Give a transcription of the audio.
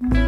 amor.